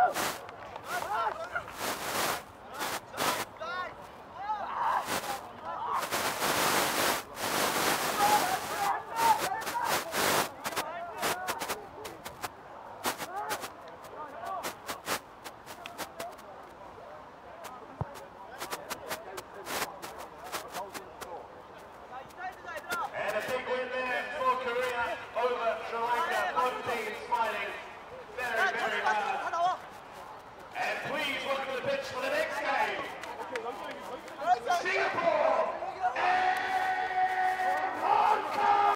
go.